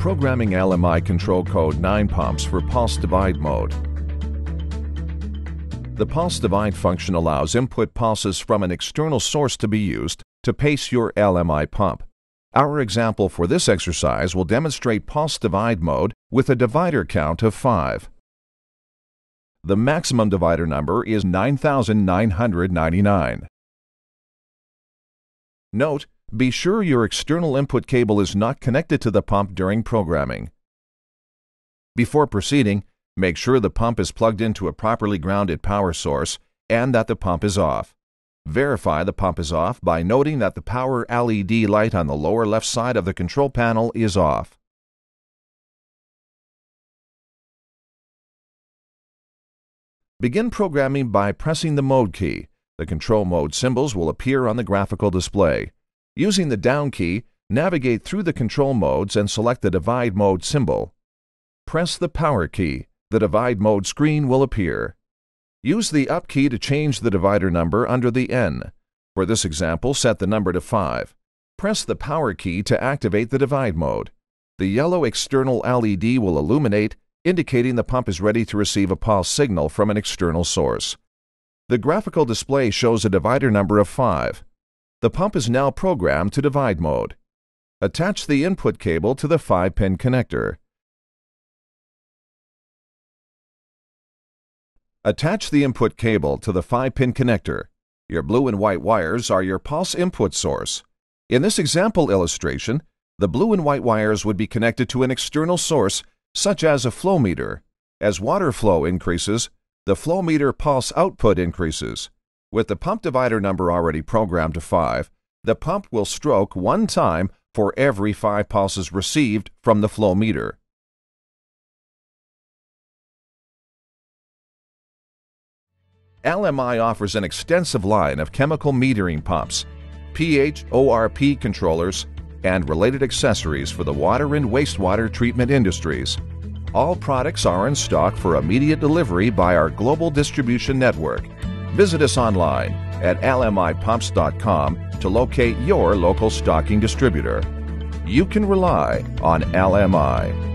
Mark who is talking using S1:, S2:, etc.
S1: Programming LMI control code 9 pumps for pulse divide mode. The pulse divide function allows input pulses from an external source to be used to pace your LMI pump. Our example for this exercise will demonstrate pulse divide mode with a divider count of 5. The maximum divider number is 9999. Note, be sure your external input cable is not connected to the pump during programming. Before proceeding, make sure the pump is plugged into a properly grounded power source and that the pump is off. Verify the pump is off by noting that the power LED light on the lower left side of the control panel is off. Begin programming by pressing the mode key. The control mode symbols will appear on the graphical display. Using the down key, navigate through the control modes and select the divide mode symbol. Press the power key. The divide mode screen will appear. Use the up key to change the divider number under the N. For this example, set the number to 5. Press the power key to activate the divide mode. The yellow external LED will illuminate, indicating the pump is ready to receive a pulse signal from an external source. The graphical display shows a divider number of 5. The pump is now programmed to divide mode. Attach the input cable to the 5-pin connector. Attach the input cable to the 5-pin connector. Your blue and white wires are your pulse input source. In this example illustration, the blue and white wires would be connected to an external source, such as a flow meter. As water flow increases, the flow meter pulse output increases. With the pump divider number already programmed to 5, the pump will stroke one time for every 5 pulses received from the flow meter. LMI offers an extensive line of chemical metering pumps, pH ORP controllers, and related accessories for the water and wastewater treatment industries. All products are in stock for immediate delivery by our global distribution network. Visit us online at lmipumps.com to locate your local stocking distributor. You can rely on LMI.